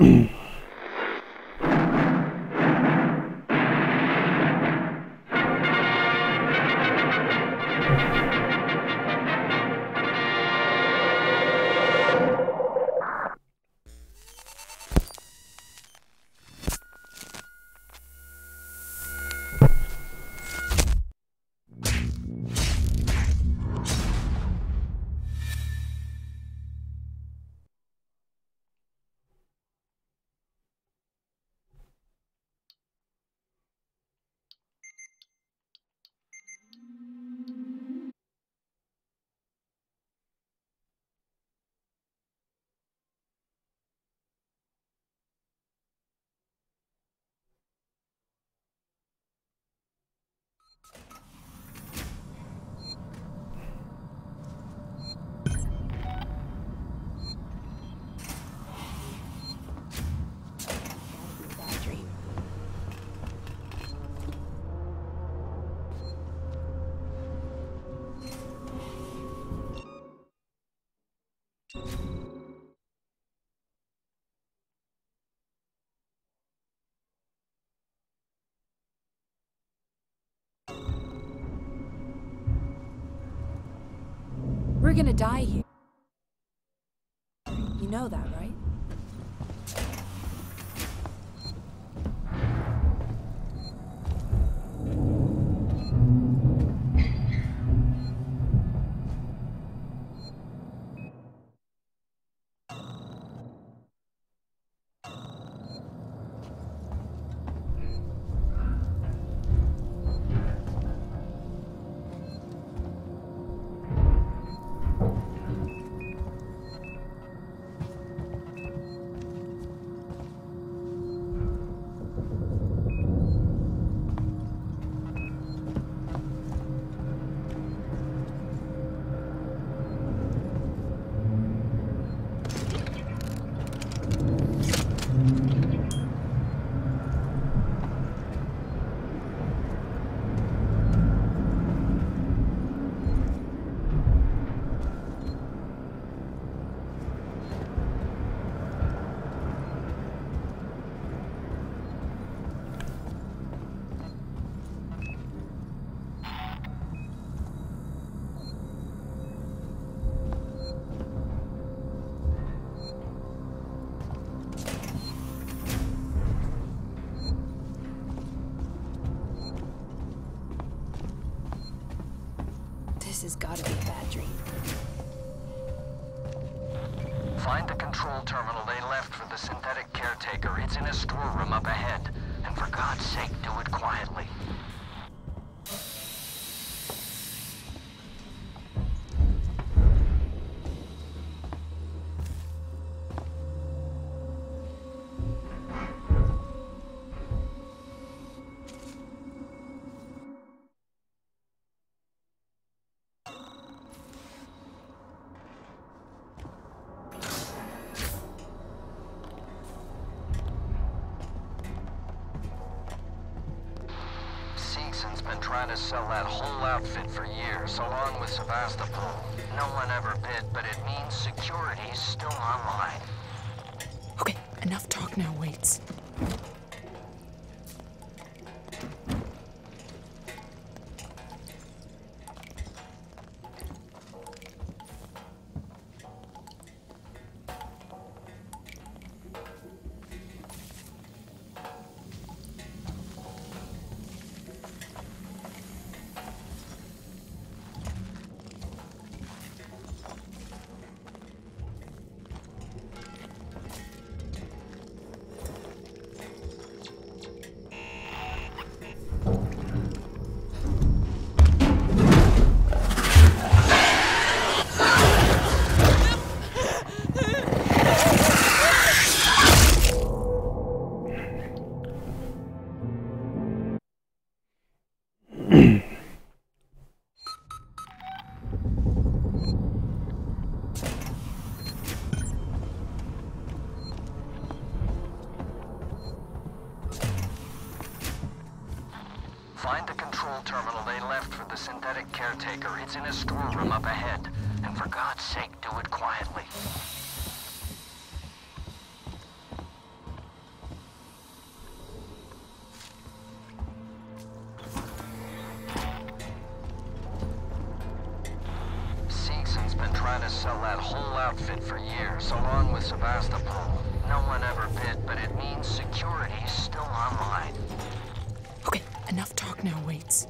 嗯 We're gonna die here. You know that, right? This has gotta be a bad dream. Find the control terminal they left for the synthetic caretaker. It's in a storeroom up ahead. And for God's sake, do it quietly. Seegson's been trying to sell that whole outfit for years, along with Sevastopol. No one ever bid, but it means security's still online. Okay, enough talk now, Waits. synthetic caretaker. It's in a storeroom up ahead. And for God's sake, do it quietly. Seegson's been trying to sell that whole outfit for years, along with Sevastopol. No one ever bid, but it means security's still online. Okay, enough talk now, Waits.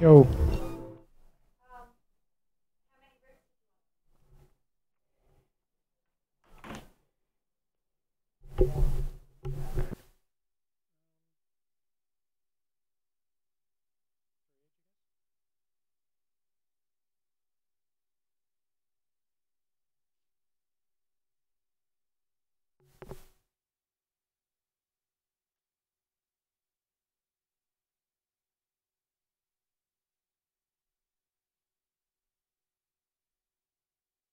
Yo.